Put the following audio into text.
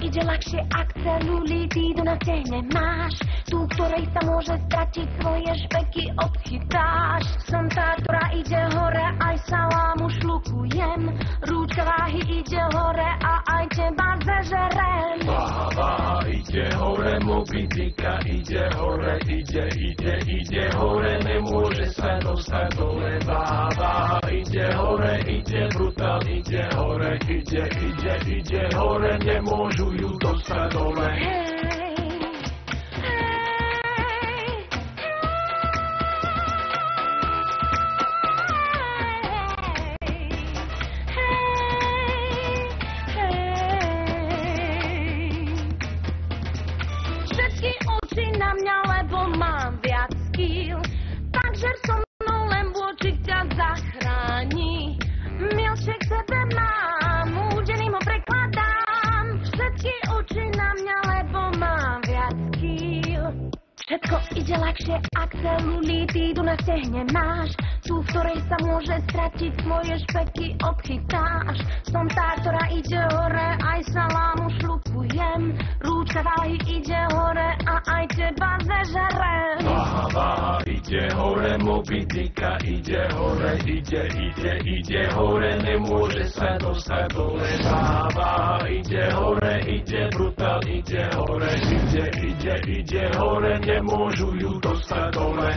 ide ľahšie, ak celulitídu na stehne máš. Tú, ktorej sa môže stratiť, svoje špeky odchytáš. Som tá, ktorá ide hore, aj salámu šlukujem. Rúčka váhy ide hore a aj teba zežerem. Váha, ide hore, mobitika ide hore, ide, ide, ide hore, nemôže sa dostať dole. Váha, ide hore, ide ide hore, ide, ide, ide hore, nemôžu ju dostať dole. Hej, Všetky oči na mňa, Všetko ide ľahšie, ak celulitídu na stehne máš. Tú, v ktorej sa môže stratiť, svoje špeky odchytáš. Som tá, ktorá ide hore, aj salámu šlukujem. Rúčka váhy ide hore a aj teba zežerem. Váha, váha, ide hore, mobitika ide hore, ide, ide, ide hore, nemôže sa dostať dole. Váha, váha, ide hore, ide brutál, ide hore, ide hore, nemôžu ju dostať dole.